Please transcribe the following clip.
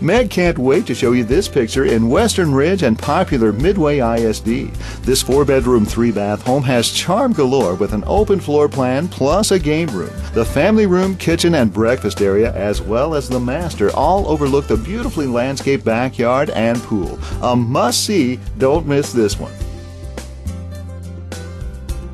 Meg can't wait to show you this picture in Western Ridge and popular Midway ISD. This four bedroom, three bath home has charm galore with an open floor plan plus a game room. The family room, kitchen, and breakfast area, as well as the master, all overlook the beautifully landscaped backyard and pool. A must see. Don't miss this one.